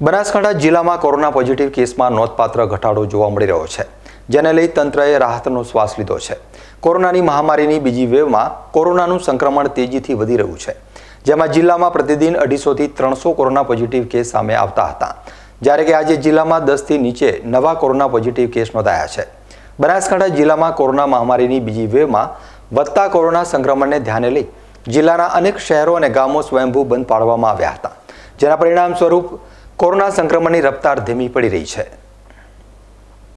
બનાસકાંઠા જિલ્લામાં corona positive કેસમાં નોંધપાત્ર ઘટાડો જોવા મળી રહ્યો છે, જેને લઈ તંત્રએ રાહતનો શ્વાસ લીધો છે. કોરોનાની મહામારીની બીજી વેવમાં કોરોનાનું સંક્રમણ તેજીથી વધી રહ્યું છે, જેમાં જિલ્લામાં પ્રતિદિન અઢીસોથી ત્રણસો કોરોના પોઝિટિવ કેસ સામે આવતા હતા. જ્યારે કે આજે જિલ્લામાં દસથી નીચે નવા કોરોના પોઝિટિવ કેસ નોંધાયા છે. બનાસકાંઠા જિલ્લામાં કોરોના મહામારીની બીજી વેવમાં વધતા કોરોના સંક્રમણને ધ્યાને લઈ જિલ્લાના અનેક શહેરો અને ગામો સ્વયંભૂ બંધ પાડવામાં આવ્યા હતા. જેના પરિણામ સ્વરૂપ કોરોના સંક્રમણની રફતાર ધીમી પડી રહી છે.